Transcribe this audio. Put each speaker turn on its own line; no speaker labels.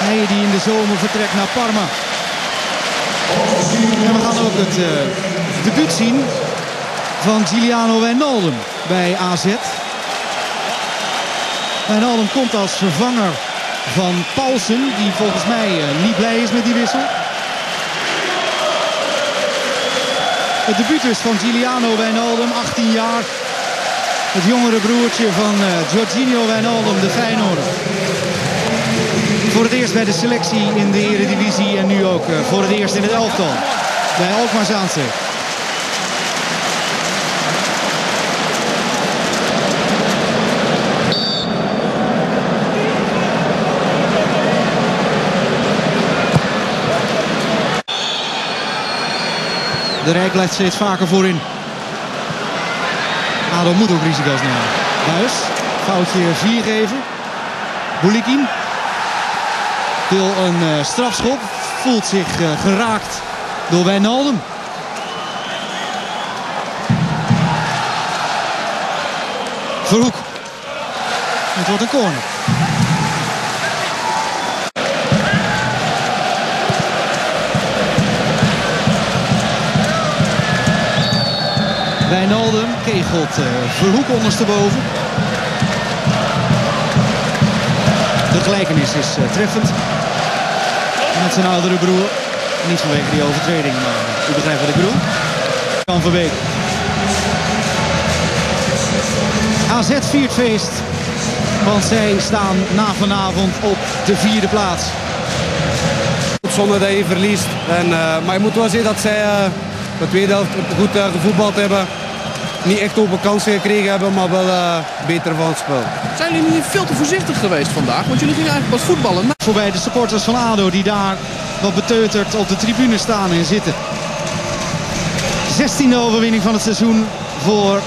Sané die in de zomer vertrekt naar Parma. En we gaan ook het uh, debuut zien van Giuliano Wijnaldum bij AZ. Wijnaldum komt als vervanger van Paulsen, die volgens mij uh, niet blij is met die wissel. Het debuut dus van Giuliano Wijnaldum, 18 jaar. Het jongere broertje van uh, Jorginho Wijnaldum, de Feyenoorder. Voor het eerst bij de selectie in de Eredivisie en nu ook uh, voor het eerst in het elftal. Bij Alkmaar Zaanstreek. De Rijk blijft steeds vaker voorin. ADO moet ook risico's nemen. Buis, foutje 4 geven. Boulikin wil een uh, strafschop. Voelt zich uh, geraakt door Wijnaldum. Verhoek. Het wordt een corner. Wijnaldum kegelt uh, Verhoek ondersteboven. De gelijkenis is treffend. Met zijn oudere broer. Niet vanwege die overtreding, maar u begrijpt wat ik bedoel. Van Verbeek. AZ viert feest. Want zij staan na vanavond op de vierde plaats.
Zonder dat je verliest. En, uh, maar je moet wel zien dat zij de tweede helft goed uh, gevoetbald hebben. Niet echt open kansen gekregen hebben, maar wel uh, beter van het spel.
Zijn jullie niet veel te voorzichtig geweest vandaag? Want jullie gingen eigenlijk pas voetballen.
Voorbij de supporters van ADO die daar wat beteuterd op de tribune staan en zitten. 16e overwinning van het seizoen voor